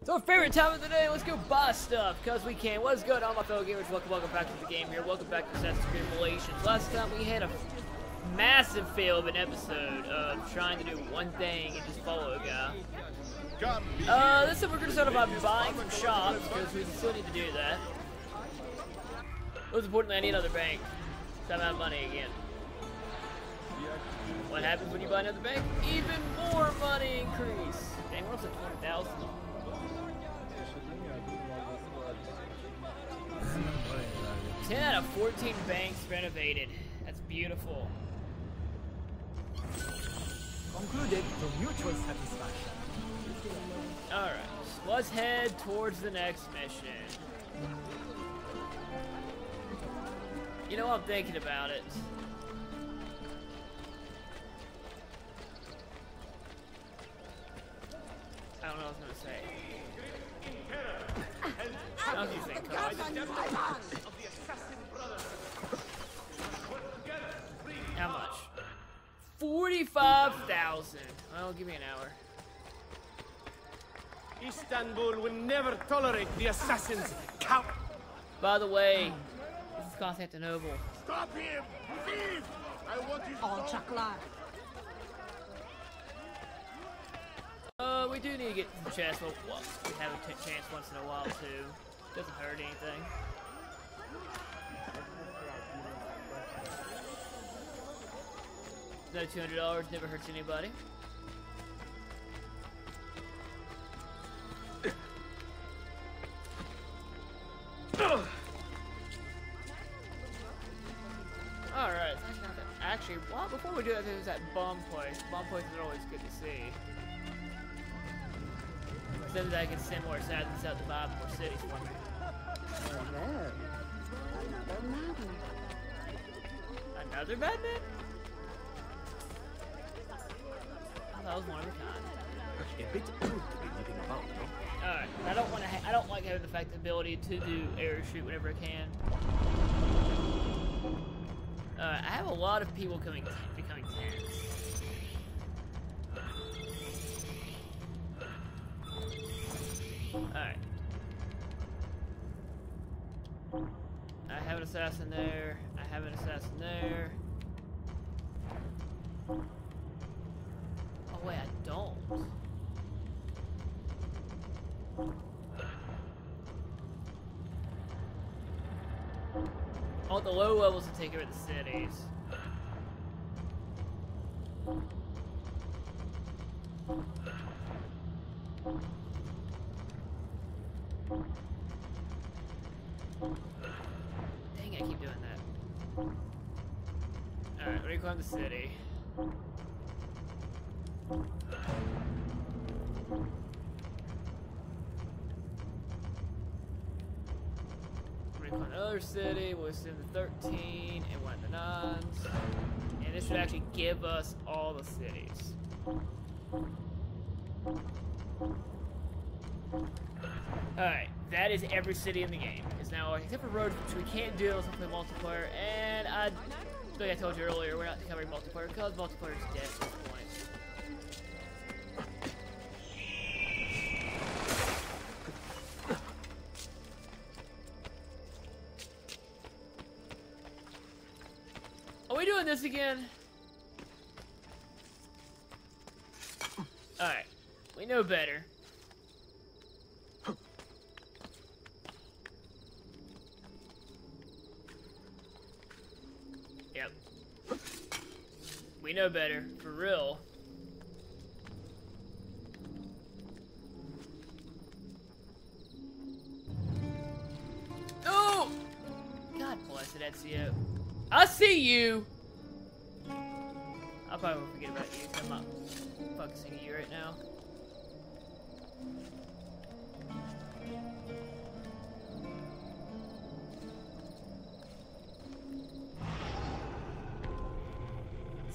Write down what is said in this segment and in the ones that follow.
It's our favorite time of the day. Let's go buy stuff because we can. What is good, on, my fellow gamers? Welcome, welcome back to the game here. Welcome back to Assassin's Creed Revelations. Last time we had a massive fail of an episode of trying to do one thing and just follow a guy. Uh, this time we're gonna start off buying from shops because we still need to do that. Most importantly, I need another bank. So I'm out of money again. What happens when you buy another bank? Even more money increase. Dang, we're up to 20,000. 10 out of 14 banks renovated. That's beautiful. Concluded to mutual satisfaction. Alright, let's head towards the next mission. You know, what I'm thinking about it. I don't know what I was gonna say. How do you think, 45,000. Well, give me an hour. Istanbul will never tolerate the assassins. Count. By the way, this is Constantinople. Stop him! Thief! I want his Alçaklar. Uh, we do need to get some chests. Well, well, we have a t chance once in a while too. Doesn't hurt anything. Another two hundred dollars never hurts anybody. Alright, actually not that. Actually, well, before we do that, there's that bomb place. Bomb places are always good to see. So that I can send more assassins out to buy more cities for me. Another madman? Oh, was one of a kind. A bit old to be living about, no? Alright, I don't want to. I don't like having the fact the ability to do air shoot whenever I can. Alright, I have a lot of people coming becoming tense. Alright. I have an assassin there. I have an assassin there. Oh wait, I don't. I want the low levels to take over the cities. Dang, I keep doing that. Alright, reclaim the city. City, was in the 13 and one of the nuns. And this should actually give us all the cities. Alright, that is every city in the game. Is now except for Rhodes, which we can't do unless we play multiplayer. And I, like I told you earlier, we're not covering multiplayer because multiplayer is dead doing this again? Alright. We know better. Yep. We know better. For real. Oh! God bless it, Ezio. I see you! I probably won't forget about you, so I'm not focusing on you right now.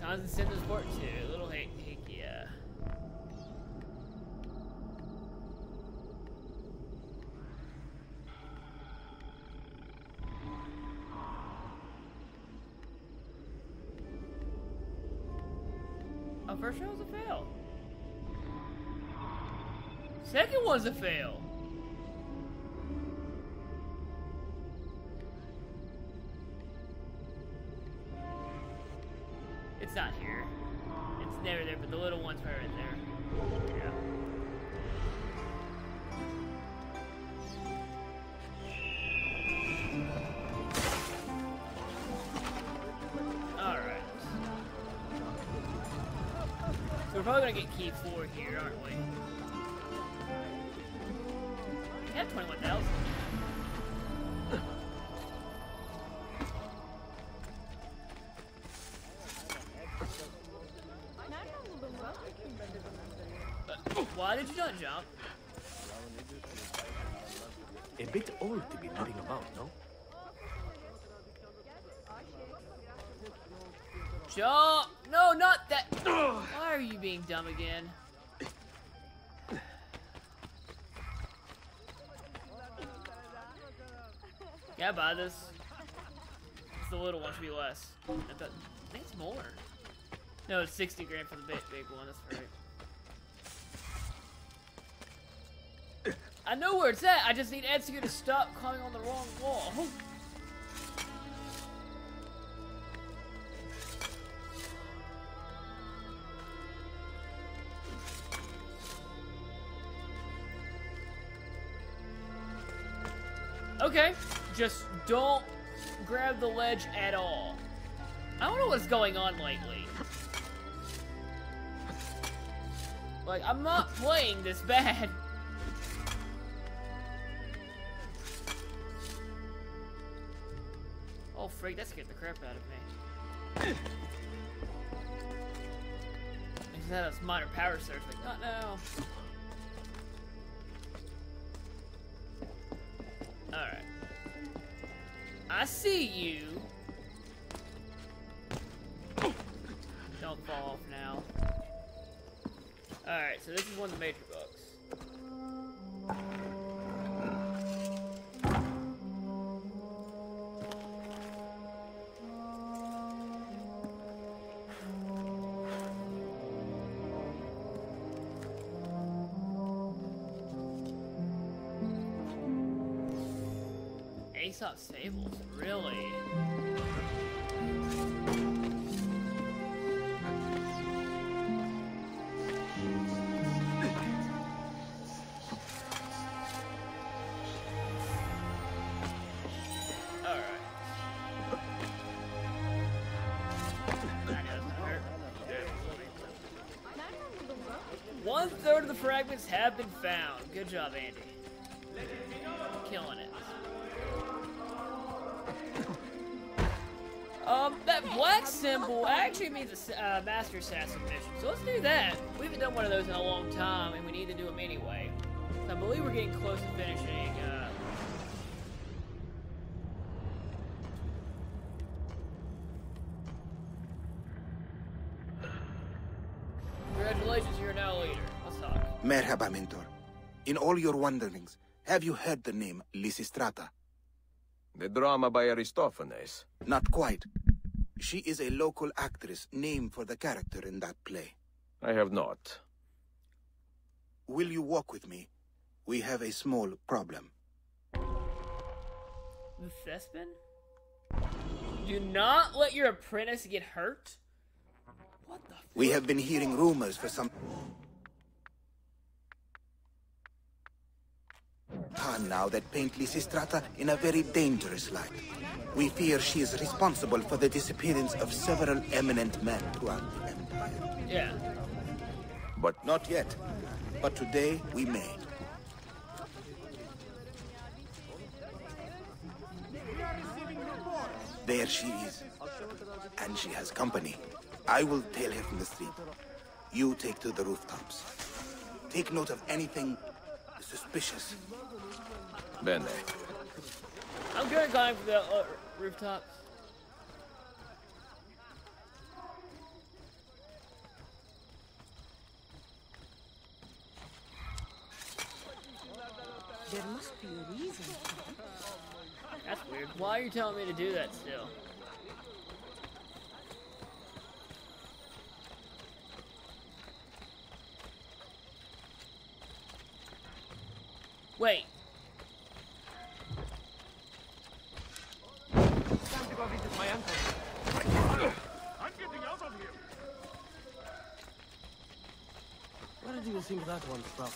Signs and Symbols port 2. First row was a fail. Second one's a fail. Have 21,000. Uh, Why did you not jump? A bit old to be nothing about, no? Jump! No, not that. Why are you being dumb again? Yeah, buy this. It's the little one should be less. I thought, I think it's more. No, it's 60 grand for the big, big one. That's right. I know where it's at. I just need Etsugu to stop climbing on the wrong wall. Just don't grab the ledge at all. I don't know what's going on lately. Like, I'm not playing this bad. Oh, freak, that scared the crap out of me. He's had a minor power surge, like, not now. I see you. Don't fall off now. Alright, so this is one of the major Aesop Stables, really? One third of the fragments have been found. Good job, Andy. Killing it. Um, that black symbol actually means a uh, Master Assassin mission, so let's do that. We haven't done one of those in a long time, and we need to do them anyway. So I believe we're getting close to finishing, uh... Congratulations, you're now a leader. Let's talk. Merhaba, Mentor. In all your wanderings, have you heard the name Lysistrata? The drama by Aristophanes. Not quite. She is a local actress named for the character in that play. I have not. Will you walk with me? We have a small problem. The Thespian? Do not let your apprentice get hurt? What the f- We have been hearing rumors for some time now that paint Lysistrata in a very dangerous light. We fear she is responsible for the disappearance of several eminent men throughout the Empire. Yeah. But Not yet, but today we may. There she is. And she has company. I will tail her from the street. You take to the rooftops. Take note of anything suspicious. Bene. I'm good at going for the uh, rooftops. There must be a reason. That's weird. Why are you telling me to do that still? Wait. Time to go visit my uncle. I'm getting out of here. Where do you think that one from?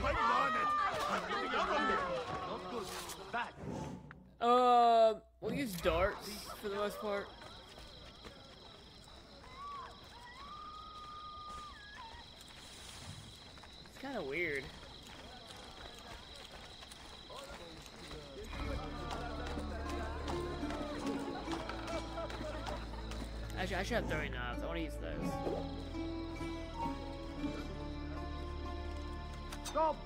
Why darn it? I'm getting out of here. Not good. Bad. Uh, we'll use darts for the most part. Kind of weird. Actually, I should have throwing knives. I want to use those. Stop!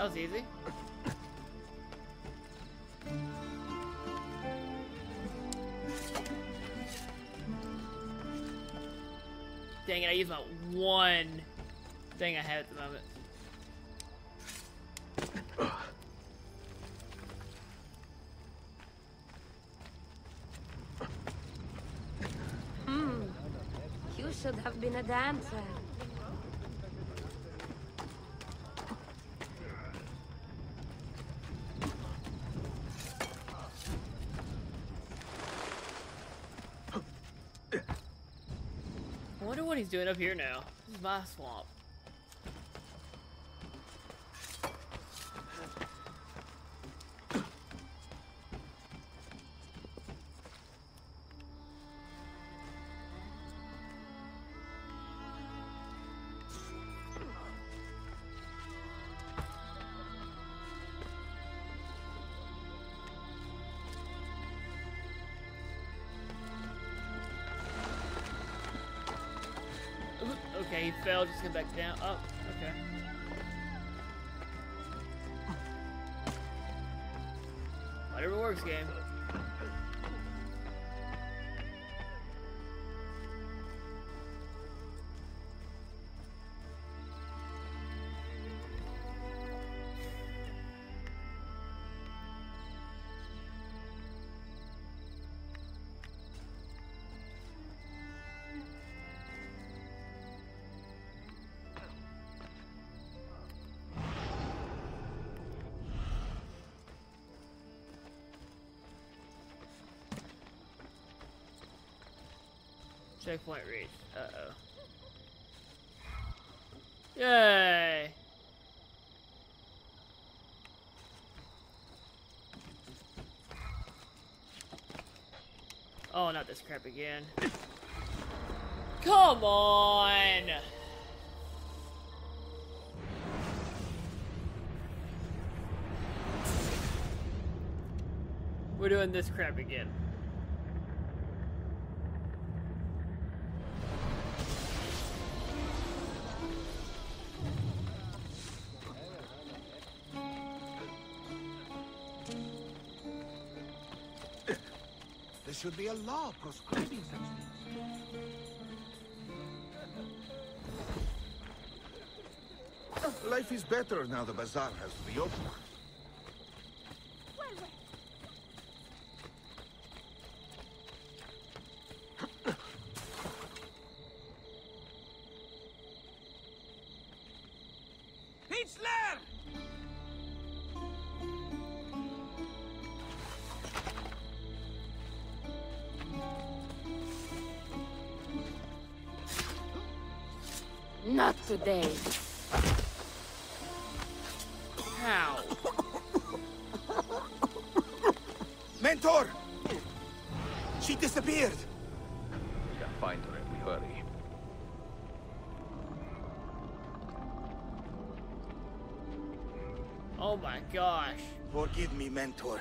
That was easy. Dang it, I used my one thing I had at the moment. Hmm. You should have been a dancer. What he's doing up here now. This is my swamp. Okay, he fell, just get back down. Oh, okay. Whatever works, game. Checkpoint reached. Uh-oh. Yay! Oh, not this crap again. Come on! We're doing this crap again. Should be a law proscribing such things. Life is better now the bazaar has reopened. Hitler! Not today. How? Mentor! She disappeared! We can find her if we hurry. Oh my gosh. Forgive me, Mentor.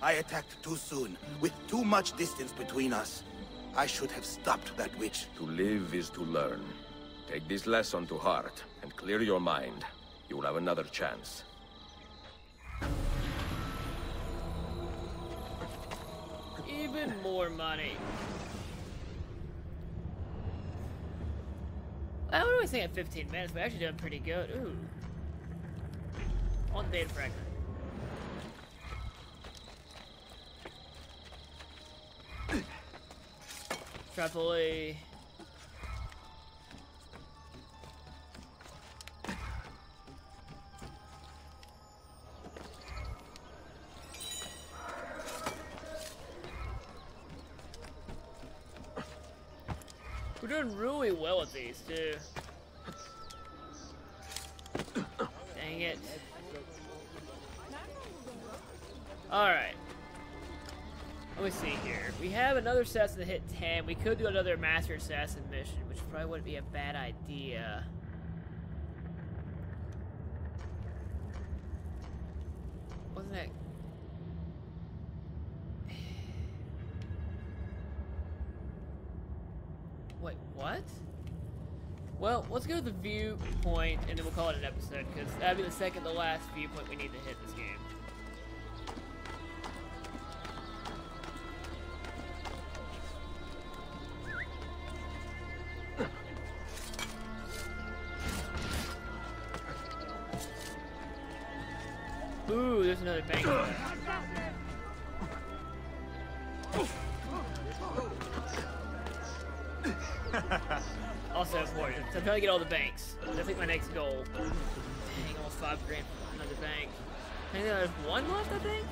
I attacked too soon, with too much distance between us. I should have stopped that witch. To live is to learn. Take this lesson to heart and clear your mind. You will have another chance. Even more money. always saying at 15 minutes, we're actually doing pretty good. Ooh. On the data fragment. Tripoli. Doing really well with these too. Dang it. Alright. Let me see here. We have another assassin that hit 10. We could do another Master Assassin mission, which probably wouldn't be a bad idea. Wasn't that... Wait, what? Well, let's go to the viewpoint, and then we'll call it an episode, because that'd be the second to last viewpoint we need to hit this game. Also important. So I'm trying to get all the banks. I think my next goal. Dang, almost five grand for another bank. I think there's one left, I think?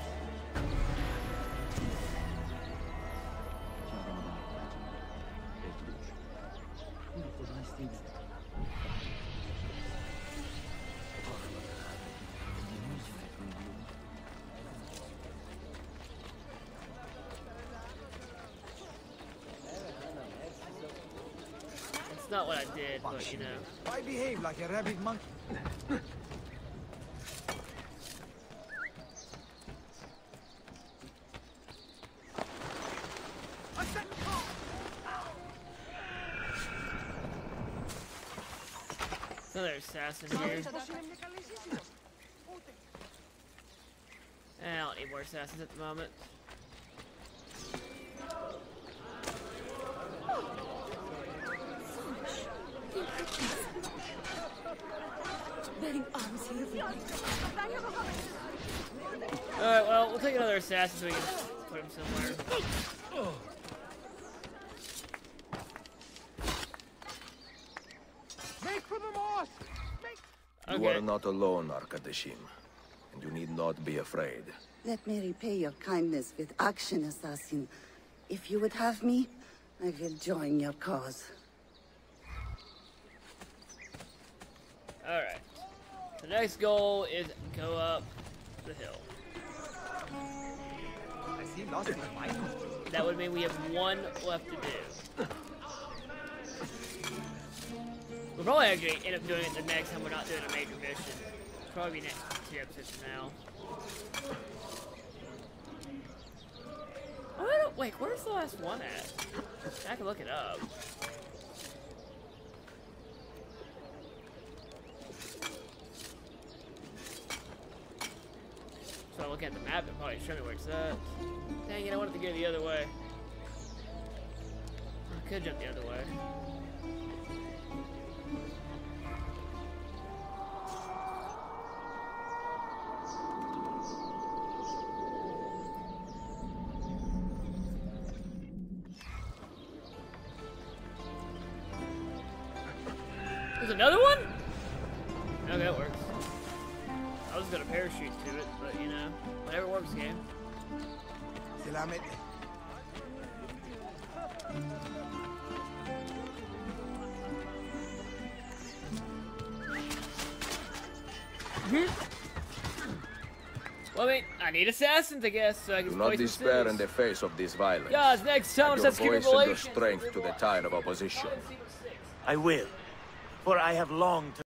Not I but you know. Why behave like a rabid monkey? Another assassin here. I don't need more assassins at the moment. Alright, well, we'll take another assassin so we can put him somewhere. Make for the mosque! Make... You are not alone, Arkadashim. And you need not be afraid. Let me repay your kindness with action, assassin. If you would have me, I will join your cause. Alright. The next goal is go up the hill. I see lost my. That would mean we have one left to do. We'll probably actually end up doing it the next time we're not doing a major mission. Probably next two episodes from now. Oh, I don't, wait, where's the last one at? I can look it up. Look at the map and probably show me where it's at. Dang it, I wanted to go the other way. I could jump the other way. There's another one? Okay, that works. I was gonna parachute to it, but you know, whatever works, game. Selamet. Well, I mean, I need assassins, I guess, so I can Do not play some despair in the face of this violence. Guys, next time, Add let's your keep voice your strength to the tide of opposition. I will, for I have longed to